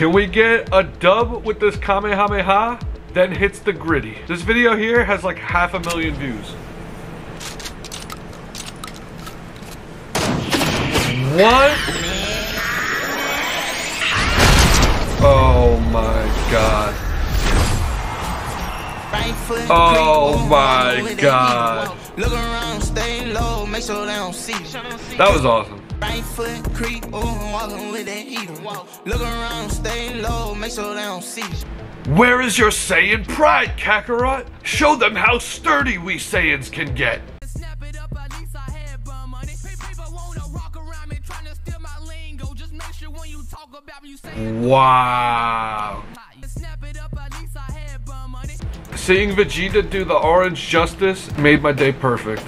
Can we get a dub with this Kamehameha? Then hits the griddy. This video here has like half a million views. What? Oh my god. Oh my god. Look around, stay low, make sure they don't see That was awesome. Right foot creep, ooh, walking with that heater. Look around, stay low, make sure they don't see Where is your Saiyan pride, Kakarot? Show them how sturdy we Saiyans can get. Snap it up, at least I had bum money. People wanna rock around me, trying to steal my lingo. Just make sure when you talk about me, you say Wow. Snap it up, at least I had bum money. Seeing Vegeta do the orange justice made my day perfect.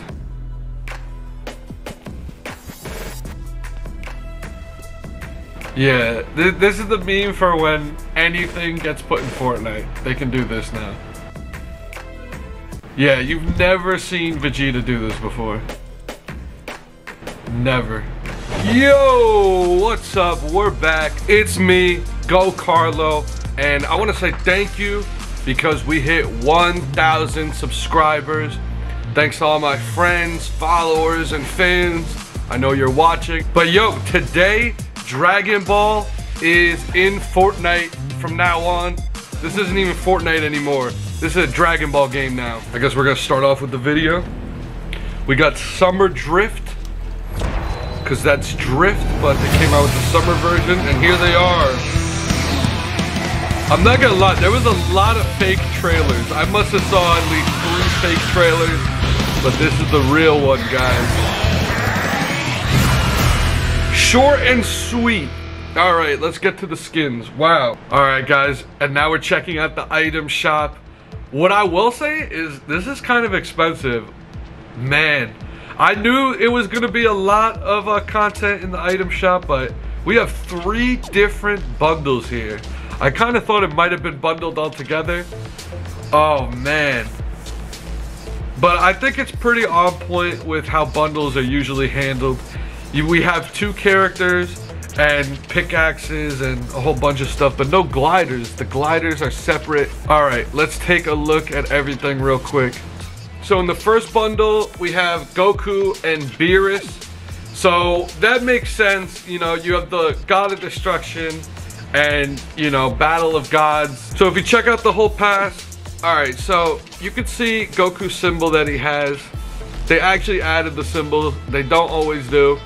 Yeah, th this is the meme for when anything gets put in Fortnite. They can do this now. Yeah, you've never seen Vegeta do this before. Never. Yo, what's up? We're back. It's me, Go Carlo, and I want to say thank you because we hit 1,000 subscribers. Thanks to all my friends, followers, and fans. I know you're watching. But yo, today, Dragon Ball is in Fortnite from now on. This isn't even Fortnite anymore. This is a Dragon Ball game now. I guess we're gonna start off with the video. We got Summer Drift, because that's Drift, but they came out with the summer version, and here they are. I'm not gonna lie, there was a lot of fake trailers. I must have saw at least three fake trailers, but this is the real one, guys. Short and sweet. All right, let's get to the skins. Wow. All right, guys, and now we're checking out the item shop. What I will say is this is kind of expensive. Man, I knew it was gonna be a lot of uh, content in the item shop, but we have three different bundles here. I kind of thought it might have been bundled all together. Oh man. But I think it's pretty on point with how bundles are usually handled. We have two characters and pickaxes and a whole bunch of stuff, but no gliders. The gliders are separate. All right, let's take a look at everything real quick. So in the first bundle, we have Goku and Beerus. So that makes sense. You know, you have the God of Destruction and, you know, Battle of Gods. So if you check out the whole pass, all right, so you can see Goku's symbol that he has. They actually added the symbol. They don't always do.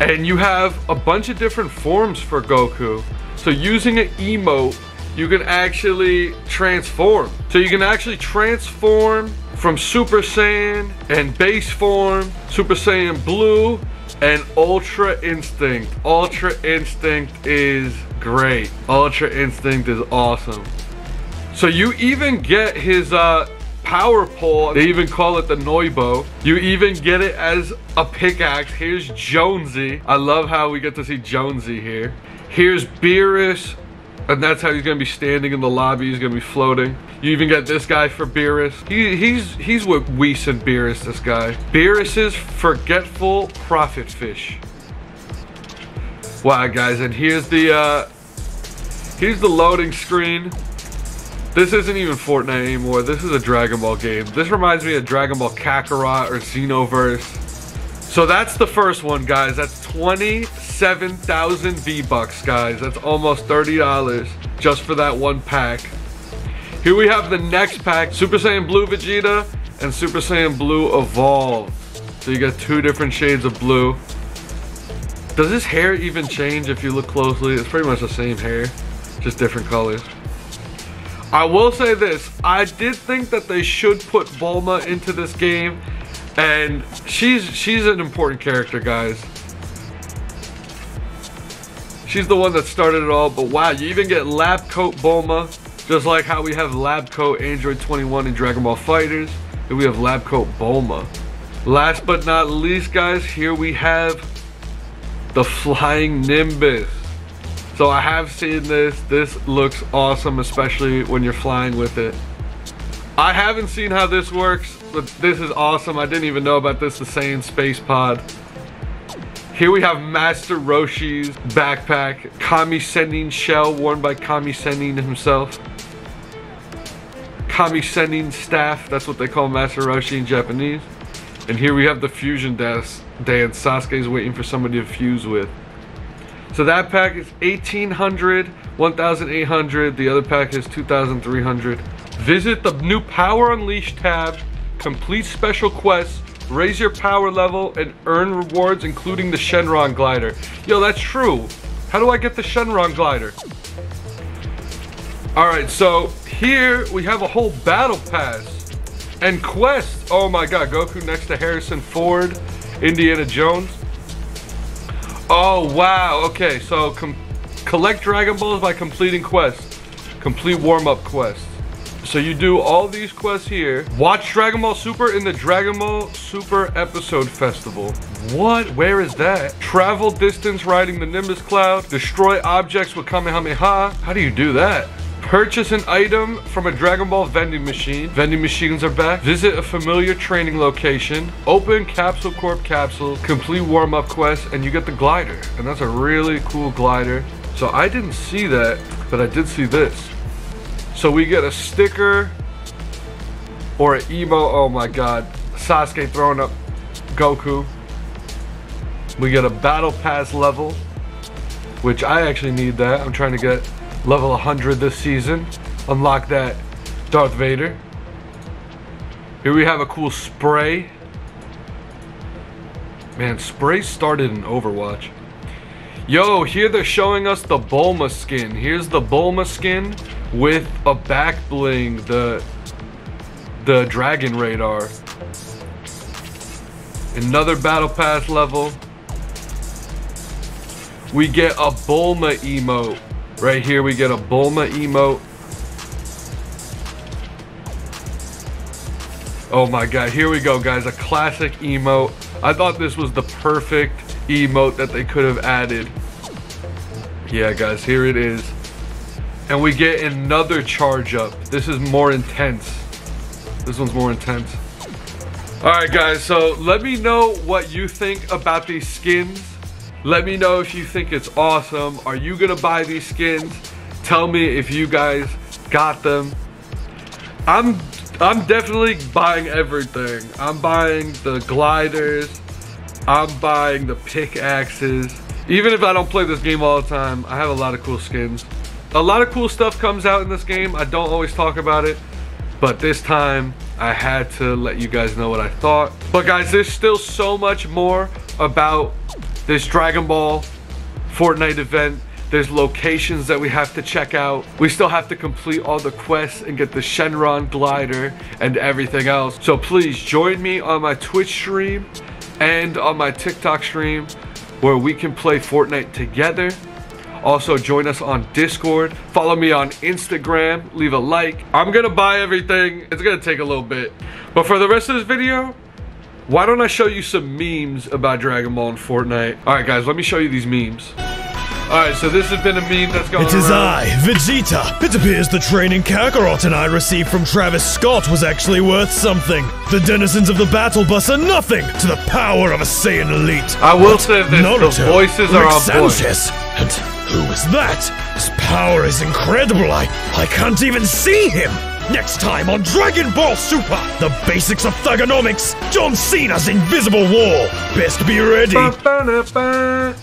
And you have a bunch of different forms for Goku. So using an emote, you can actually transform. So you can actually transform from Super Saiyan and base form, Super Saiyan Blue, and Ultra Instinct. Ultra Instinct is great. Ultra Instinct is awesome. So you even get his uh, power pole. They even call it the Nyoibo. You even get it as a pickaxe. Here's Jonesy. I love how we get to see Jonesy here. Here's Beerus. And that's how he's gonna be standing in the lobby. He's gonna be floating. You even get this guy for Beerus. He, he's he's what Whis and Beerus, this guy. Beerus's forgetful prophet fish. Wow, guys, and here's the uh, here's the loading screen. This isn't even Fortnite anymore. This is a Dragon Ball game. This reminds me of Dragon Ball Kakarot or Xenoverse. So that's the first one, guys. That's 27,000 V-Bucks, guys. That's almost $30 just for that one pack. Here we have the next pack, Super Saiyan Blue Vegeta and Super Saiyan Blue Evolve. So you got two different shades of blue. Does his hair even change if you look closely? It's pretty much the same hair, just different colors. I will say this, I did think that they should put Bulma into this game and she's she's an important character, guys. She's the one that started it all, but wow, you even get Lab Coat Bulma, just like how we have Lab Coat Android 21 in Dragon Ball FighterZ, and we have Lab Coat Bulma. Last but not least, guys, here we have the Flying Nimbus. So I have seen this. This looks awesome, especially when you're flying with it. I haven't seen how this works, but this is awesome. I didn't even know about this, the Saiyan Space Pod. Here we have Master Roshi's backpack. Kami Sennin shell worn by Kami Sennin himself. Kami Sennin staff, that's what they call Master Roshi in Japanese. And here we have the fusion dance. dance. Sasuke's waiting for somebody to fuse with. So that pack is 1800, 1800. The other pack is 2300. Visit the new Power Unleashed tab, complete special quests, raise your power level, and earn rewards, including the Shenron glider. Yo, that's true. How do I get the Shenron glider? All right, so here we have a whole battle pass and quest. Oh my God, Goku next to Harrison Ford, Indiana Jones. Oh wow, okay, so collect Dragon Balls by completing quests. Complete warm-up quests. So you do all these quests here. Watch Dragon Ball Super in the Dragon Ball Super Episode Festival. What? Where is that? Travel distance riding the Nimbus Cloud. Destroy objects with Kamehameha. How do you do that? Purchase an item from a Dragon Ball vending machine. Vending machines are back. Visit a familiar training location. Open Capsule Corp capsule. Complete warm-up quest and you get the glider. And that's a really cool glider. So I didn't see that, but I did see this. So we get a sticker or an emo. Oh my god. Sasuke throwing up Goku. We get a battle pass level, which I actually need that. I'm trying to get level 100 this season. Unlock that Darth Vader. Here we have a cool spray. Man, spray started in Overwatch. Yo, here they're showing us the Bulma skin. Here's the Bulma skin with a back bling, the the Dragon Radar. Another Battle Pass level. We get a Bulma emote. Right here we get a Bulma emote. Oh my god, here we go guys, a classic emote. I thought this was the perfect emote that they could have added. Yeah guys, here it is. And we get another charge up. This is more intense. This one's more intense. Alright guys, so let me know what you think about these skins. Let me know if you think it's awesome. Are you gonna buy these skins? Tell me if you guys got them. I'm I'm definitely buying everything. I'm buying the gliders. I'm buying the pickaxes. Even if I don't play this game all the time, I have a lot of cool skins. A lot of cool stuff comes out in this game. I don't always talk about it. But this time, I had to let you guys know what I thought. But guys, there's still so much more about there's Dragon Ball Fortnite event. There's locations that we have to check out. We still have to complete all the quests and get the Shenron glider and everything else. So please join me on my Twitch stream and on my TikTok stream where we can play Fortnite together. Also, join us on Discord. Follow me on Instagram. Leave a like. I'm gonna buy everything. It's gonna take a little bit. But for the rest of this video, why don't I show you some memes about Dragon Ball and Fortnite? All right, guys, let me show you these memes. All right, so this has been a meme that's going It is around. I, Vegeta. It appears the training Kakarot and I received from Travis Scott was actually worth something. The denizens of the battle bus are nothing to the power of a Saiyan elite. I will say this, Naruto, the voices are Rick on point. Sanchez. And who is that? His power is incredible. I, I can't even see him. Next time on Dragon Ball Super, the basics of Thuganomics, John Cena's Invisible War. Best be ready. Ba-ba-da-ba.